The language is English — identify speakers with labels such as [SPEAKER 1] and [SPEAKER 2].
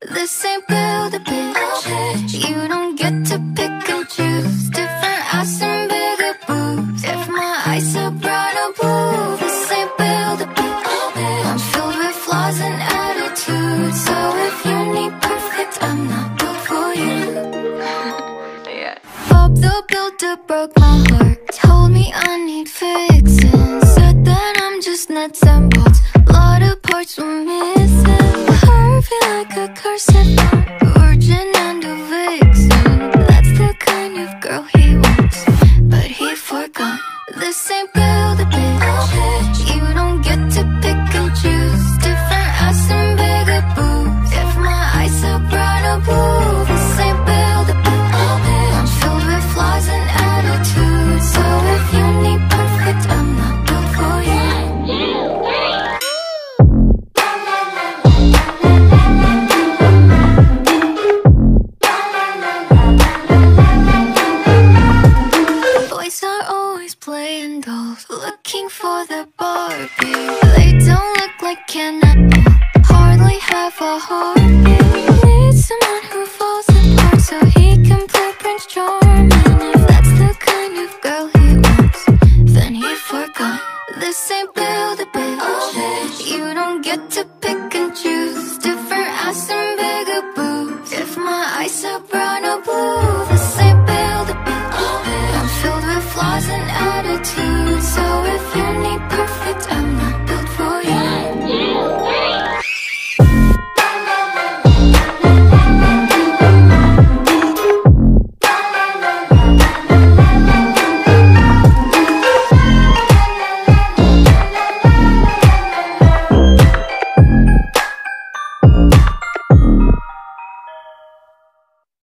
[SPEAKER 1] This ain't build a bitch. You don't get to pick and choose. Different ass and bigger boobs. If my eyes are bright, I'll prove. This ain't build a bitch. I'm filled with flaws and attitudes. So if you need perfect, I'm not built for you. Bob the Builder broke my heart. Told me I need fixing. Said that I'm just nuts and bolts. Lot of parts were missing. Virgin and vixen. That's the kind of girl he wants. But he forgot. This ain't build a bitch. You don't get waiting for the Barbie. They don't look like Ken. Hardly have a heart. Need someone who falls apart So he can play Prince Charming. If that's the kind of girl he wants Then he forgot. This ain't build a bitch You don't get to pick and choose. Different ass and bigger boobs. If my eyes are brown